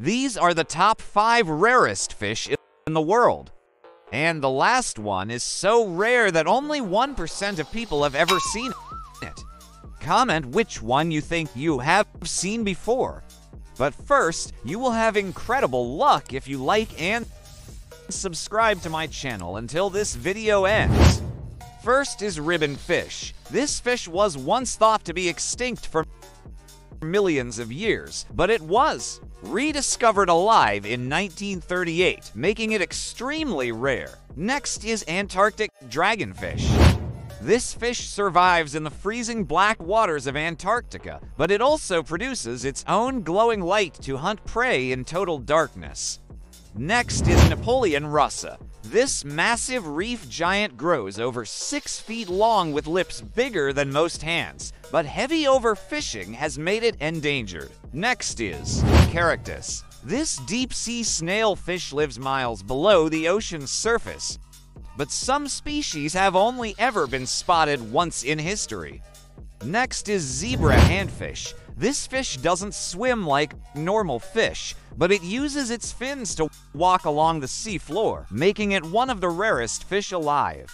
These are the top 5 rarest fish in the world. And the last one is so rare that only 1% of people have ever seen it. Comment which one you think you have seen before. But first, you will have incredible luck if you like and subscribe to my channel until this video ends. First is ribbon fish. This fish was once thought to be extinct for millions of years, but it was rediscovered alive in 1938, making it extremely rare. Next is Antarctic dragonfish. This fish survives in the freezing black waters of Antarctica, but it also produces its own glowing light to hunt prey in total darkness. Next is Napoleon wrasse. This massive reef giant grows over 6 feet long with lips bigger than most hands, but heavy overfishing has made it endangered. Next is Caractus. This deep-sea snail fish lives miles below the ocean's surface, but some species have only ever been spotted once in history. Next is zebra handfish. This fish doesn't swim like normal fish, but it uses its fins to walk along the sea floor, making it one of the rarest fish alive.